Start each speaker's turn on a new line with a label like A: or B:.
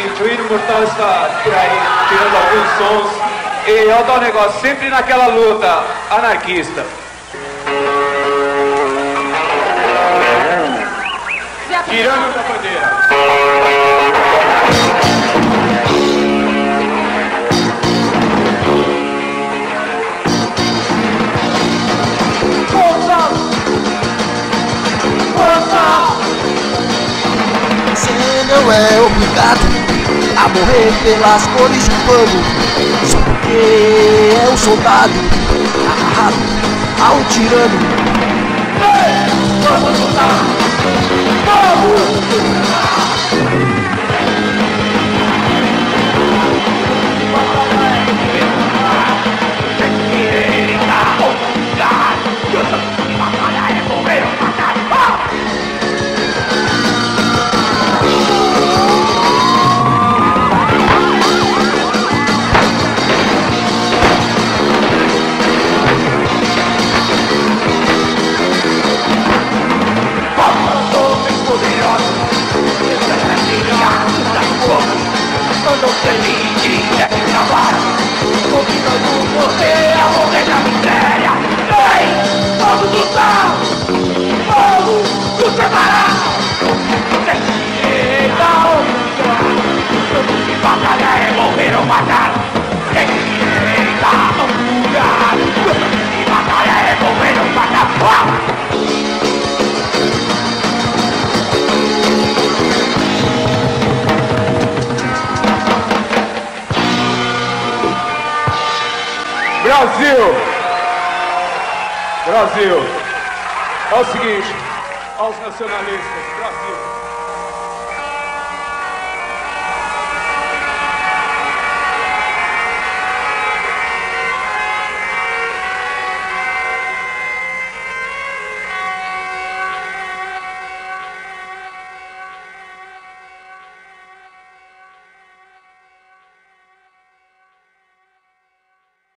A: seguinte, o hino mortal está por aí, tirando alguns sons. E eu dou um negócio, sempre naquela luta anarquista. Tirando da bandeira.
B: Você não é obrigado a morrer pelas cores do pano. Só porque é um soldado agarrado ao tirano
A: Brasil! Brasil! É o seguinte, aos nacionalistas, Brasil!